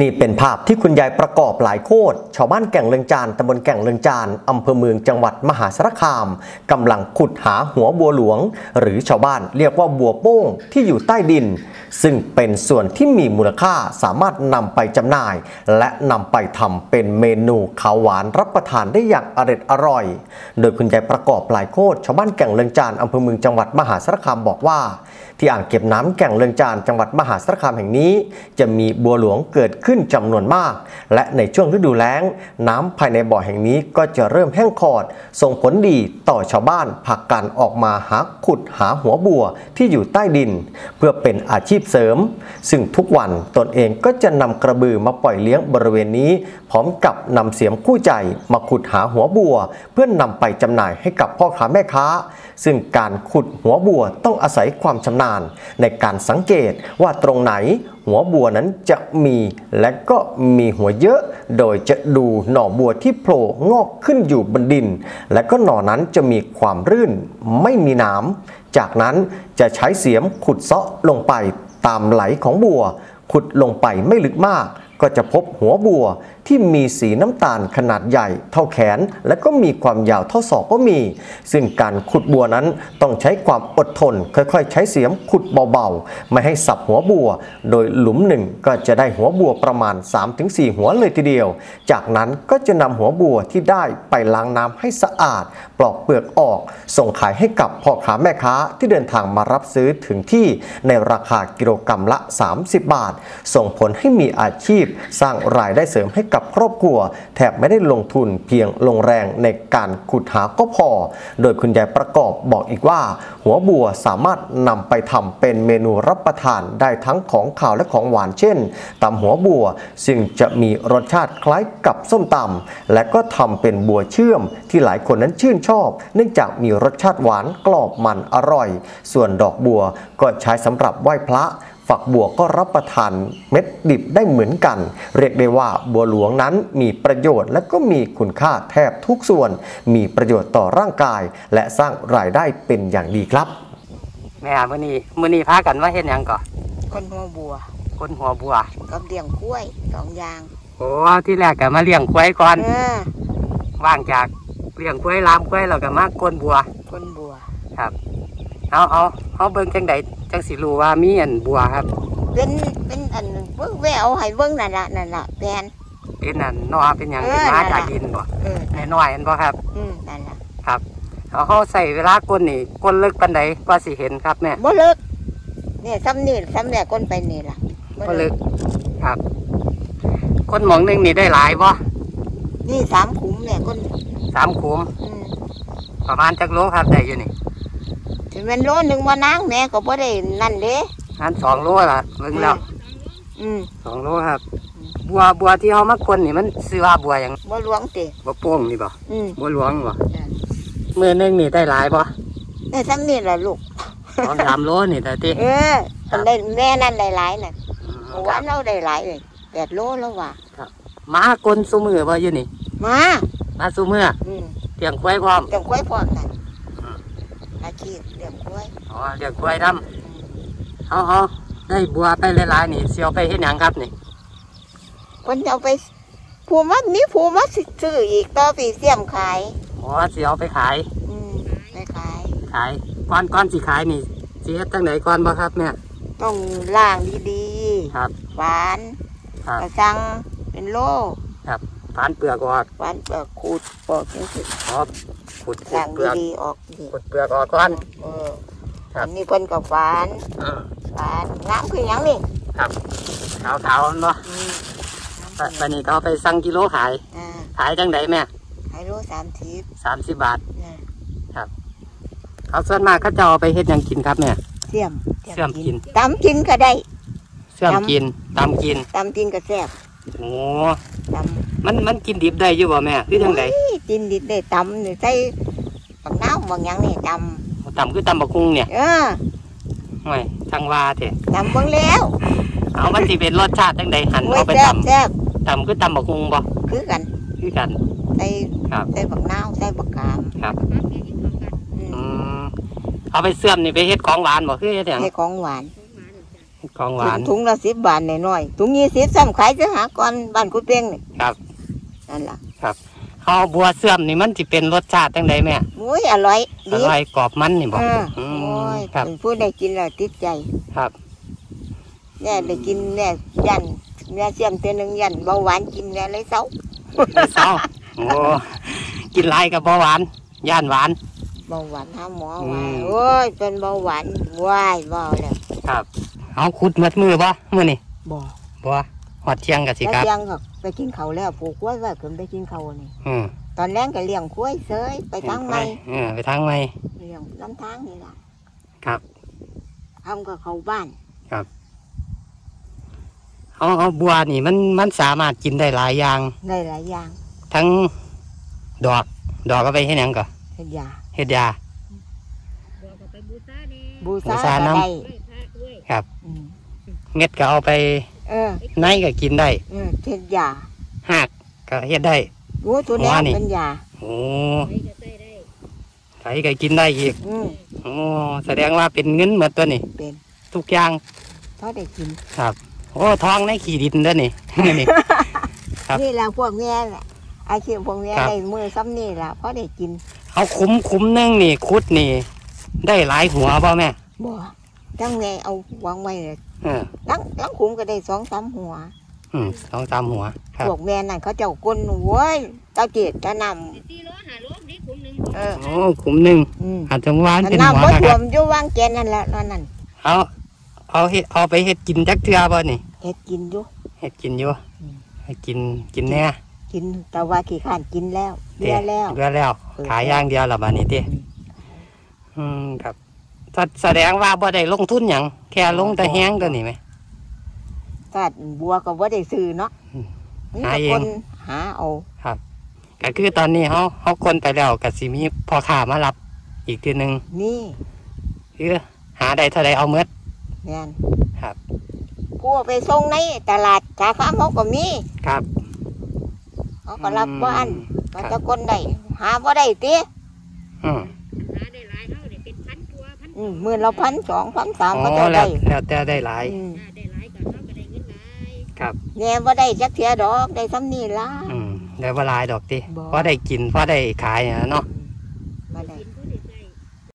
นี่เป็นภาพที่คุณยายประกอบหลายโคตรชาวบ้านแก่งเลืองจานตำบลแก่งเลืองจานอำเภอเมืองจังหวัดมหาสารคามกำลังขุดหาหัวบัวหลวง หรือชาวบ้านเรียกว่าบัวโป้งที่อยู่ใต้ดิน ซึ่งเป็นส่วนที่มีมูลค่าสามารถนำไปจำหน่าย และนำไปทำเป็นเมนูข้าวหวานรับประทานได้อย่างอร็ดอร่อย โดยคุณยายประกอบหลายโคตรชาวบ้านแก่งเลืองจานอำเภอเมืองจังหวัดมหาสารคามบอกว่า ที่อ่างเก็บน้ำแก่งเลืองจานจังหวัดมหาสารคามแห่งนี้ จะมีบัวหลวงเกิดขึ้นจำนวนมาก และในช่วงฤดูแล้ง น้ำภายในบ่อแห่งนี้ก็จะเริ่มแห้งขอด ส่งผลดีต่อชาวบ้านผักกันออกมาหาขุดหาหัวบัวที่อยู่ใต้ดิน เพื่อเป็นอาชีพเสริม ซึ่งทุกวันตนเองก็จะนำกระบือมาปล่อยเลี้ยงบริเวณนี้ พร้อมกับนำเสียมคู่ใจมาขุดหาหัวบัว เพื่อนนำไปจำหน่ายให้กับพ่อค้าแม่ค้า ซึ่งการขุดหัวบัวต้องอาศัยความชำนาญ ในการสังเกตว่าตรงไหนหัวบัวนั้นจะมีและก็มีหัวเยอะ โดยจะดูหน่อบัวที่โผล่งอกขึ้นอยู่บนดิน และก็หน่อนั้นจะมีความรื่นไม่มีน้ำจากนั้นจะใช้เสียมขุดเซาะลงไปตามไหลของบัว ขุดลงไปไม่ลึกมาก ก็จะพบหัวบัวที่มีสีน้ำตาลขนาดใหญ่เท่าแขน และก็มีความยาวเท่าศอกก็มี ซึ่งการขุดบัวนั้นต้องใช้ความอดทน ค่อยๆ ใช้เสียมขุดเบาๆ ไม่ให้สับหัวบัว โดยหลุมหนึ่งก็จะได้หัวบัวประมาณ 3-4 หัวเลยทีเดียว จากนั้นก็จะนำหัวบัวที่ได้ไปล้างน้ำให้สะอาด ปลอกเปลือกออก ส่งขายให้กับพ่อค้าแม่ค้าที่เดินทางมารับซื้อถึงที่ในราคากิโลกรรัมละ 30 บาท ส่งผลให้มีอาชีพสร้างรายได้เสริมให้กับครอบครัว แทบไม่ได้ลงทุนเพียงลงแรงในการขุดหาก็พอ โดยคุณยายประกอบบอกอีกว่า หัวบัวสามารถนำไปทำเป็นเมนูรับประทานได้ทั้งของข่าวและของหวานเช่นตำหัวบัว ซึ่งจะมีรสชาติคล้ายกับส้มตำและก็ทำเป็นบัวเชื่อมที่หลายคนนั้นชื่นชอบ เนื่องจากมีรสชาติหวานกรอบมันอร่อย ส่วนดอกบัวก็ใช้สำหรับไหว้พระ ฝักบัวก็รับประทานเม็ดดิบได้เหมือนกัน เรียกได้ว่าบัวหลวงนั้นมีประโยชน์และก็มีคุณค่าแทบทุกส่วน มีประโยชน์ต่อร่างกาย และสร้างรายได้เป็นอย่างดีครับ แม่มื้อนี้มื้อนี้พากันมาเฮ็ดหยังก่อนคนหัวบัว คนหัวบัวกับเลี้ยงกล้วยสองอย่างโอ้ที่แรกก็มาเลี้ยงควายก่อนเออว่างจากเลี้ยงควายลามควายแล้วก็มาก้นบัวคนบัวครับ เอาเอาเอาเบิ่งจังใดจังสิรู้ว่ามีอันบัวครับเป็นเป็นอันเบิ่งแววให้เบิ่งนั่นล่ะนั่นล่ะแฟนเป็นอันนอเป็นหยังเอเป็นอมานั่นจากล่ะดินบ่เออน้อยๆเห็นบ่ครับ อืมนั่นล่ะครับเอาเขาใส่เวลาก้นนี่ก้นลึกปานใดกว่าสิเห็นครับแม่บ่เลิกเนี่ยซ้ำนี่ซ้ำเนี่ยคนไปนี่ล่ะบ่ลึกครับคนหมองหนึงนี่ได้หลายบ่นี่สามขุมเนี่ยคนสามขุมอืมประมาณจักโลครับได้อยู่นี่ ถึงแม่นโลนึงว่านางแม่ก็บ่ได้นั่นเด้งั้นสองโลละเบิ่งแล้วอืมสองโลครับ บัวบัวที่เขามาคนนี่มันซื้อว่าบัวหยังบ่หลวงติบัวโป้งนี่บ่อืมบัวหลวงบ่มือหนึงนี่ได้หลายบ่เนี่ยซ้ำนี่ล่ะลูกสองสามโลนี่แต่ที่เอออันได้แม่นั่นได้หลายน่ะเมื่อวานเราได้หลายเลยแปดโลแล้วว่ะมากลซุมือบ่อยู่นี่ มา มาซุมืออืมเลี้ยงควายพร้อมเลี้ยงกล้วยพร้อมนั่นอืม อาชีพเลี้ยงกล้วยอ๋อเลี้ยงควายทำเอาเอาได้บัวไปหลายๆนี่เสียวไปเฮ็ดหยังครับนี่คนเอาไปผู้มัดมีผู้มัดซื้ออีกต่อปีเสียมขายอ๋อเสียวไปขาย อืมไปขาย ขายก่อนก่อนสิขายนี่สิเฮ็ดจังไหนก่อนบ่ครับแม่ต้องล่างดีครับๆหวานครับกระซังเป็นโล ผ่านเปลือกออกหวานเปลือกขูดปอกจังสิอ๋อขุดขุล่าดงเปลือกดีๆออกดีขุดเปลือกออกก่อน เออครับ อันนี้เพิ่นกับหวานอืมหวานน้ำคือหยังนี่ขาวขาวๆเนาะอืมปะปะนี่เขาไปสั่งกิโลขาย อ่าขายจังไดแม่ให้โลสามสิบสามสิบบาทอ่าเขาส่วนมากเขาจะเอาไปเฮ็ดหยังกินครับแม่ เสียมเสื่อมกิน ตำกินก็ได้ เสื่อมตำกินตำกินตำกินก็แซ่บ โอ้ตำมันมันกินดิบได้อยู่บ่แม่หรือจังไดโอ้ยกินดิบได้ตำนี่ใส่บักน้ำบางอย่างนี่ตตำคือตำบักคุ้งเนี่ยำเออไม่ช่างว่าเถอะตำเบิ่งแล้วเอามันสิเป็นรสชาติจังไดหันโอ้ยเอาไปแซ่ตบแซ่บำตำคือตำบักคุ้งบ่คือกันคือกัน ใส่ครับ ใส่บักน้ำใส่บักขามครับอืมอืมเอาไปเสื่อมนี่ไปเฮ็ดของหวานบ่คือเฮ็ดหยังให้ของหวานเฮ็ด ของหวานถุงละสิบบาทหน่อยๆถุงยี่สิบซ้ำขายจะหาก่อนบ้านกุดเป้งนี่ครับนั่นล่ะเอาบัวเสื่อมนี่มันสิเป็นรสชาติจังไดแม่โอ้ยอร่อยอดีร่อยกรอบมันนี่บ่เอออืโอ้มยครับผู้ได้กินแล้วติดใจครับแน่ได้กินแน่ยันแน่เสียมเตือนหนึ่งยันเบาหวานกินแน่เลยเศร้าไม่เศร้าโอ้กินหลายกับเบาหวานย่านหวานเบาหวานหาหมออืว่ามโอ้ยเป็นเบาหวานว้ายเบาแล้วครับ เอาขุดมัดมือบ่มือนี่บ่บ่หอดเที่ยงกับสิแล้วครับเลี้ยงก็ไปกินเขาวแล้วผูกกล้วยไว้ขึ้นไปกินเขาวนี่อืมตอนแรกก็เลี้ยงกล้วยเสยไปทางไม่เออไปทางไม่เลี้ยงลำทางนี่ล่ะครับทำกับเขาบ้านเอาเอาบัวนี่มันมันสามารถกินได้หลายอย่างได้หลายอย่าง ทั้งดอก ดอกก็ไปให้หยังก่อเฮ็ดยาเฮ็ดยาบูบูชาชาก็น้ำได้ ครับ อืมเม็ดก็เอาไปเออในก็กินได้เออเฮ็ดยาหากก็เฮ็ดได้ โอ้ตัวนี้ว่านี่ เป็นยาโอ้ไถก็กินได้อีกอืมโอ้แสดงว่าเป็นเงินหมดตัวนี่เป็นทุกอย่างเขาได้กินครับ โอ้ทองในขี้ดินเด้อนี่ นี่ ครับนี่แหละพวกแม่แหละอาชีพพวกแม่ครับ ได้มือซ้ำนี่ล่ะเพราะได้กินเอาคุ้มคุ้มหนึงนี่คุดนี่ ได้หลายหัวเปล่าแม่บ่ ตั้งแม่เอาวางไว้เลยเออตั้งตั้งขุมก็ได้สองสามหัวอืมสองสามหัว ครับพวกแม่นั่นเขาเจ้าก้นโว้ยตาเกียดตานำเออ โอ้คุ้มหนึ่งอืมอาจจะหวานอันเป็นน้ำหัวบ่นะคท่วรับมอยู่วางแกนนั่นแหละนั่นนั่นเอาเอาเฮ็ดเอาไปเฮ็ดกินจักเทื่อบ่นี่เฮ็ดกินอยู่ เฮ็ดกินอยู่อืม ให้กินกินแน่กินแต่ว่าขี้ข้านกินแล้วเลียแล้วเรือแล้ว เออขายอย่างเดียวละบาดนี้ติอืมอืมครับ แสแสดงว่าบ่ได้ลงทุนหยังแค่ลงแต่แห้งตัวนี้ไหมถ้าบัวก็บ่ได้ซื้อเนาะอืมนี่หาก็เอง คนหาเอาก็คือตอนนี้เขาเขาคนไปแล้วก็สิมีพ่อค้ามารับ อีกทีหนึงนี่คือหาได้เท่าใดเอาเมด แม่นครับผู้เอาไปส่งในตลาดสาขาเขาก็มีครับเขาก็รับบ้านคก็รับจะคนได้หาบ่ได้ติอืม อืมหมื่นละพันสองพันสามอ๋ก็อจะแล้ได้วแล้วแต่ได้หลาย อืมครับแง่บ่ได้จักเทียดอกได้ซ้ำนี่ล่ะอืมได้บ่หลายดอกติบ่พอได้กินพอได้ขายนะเนาะอืม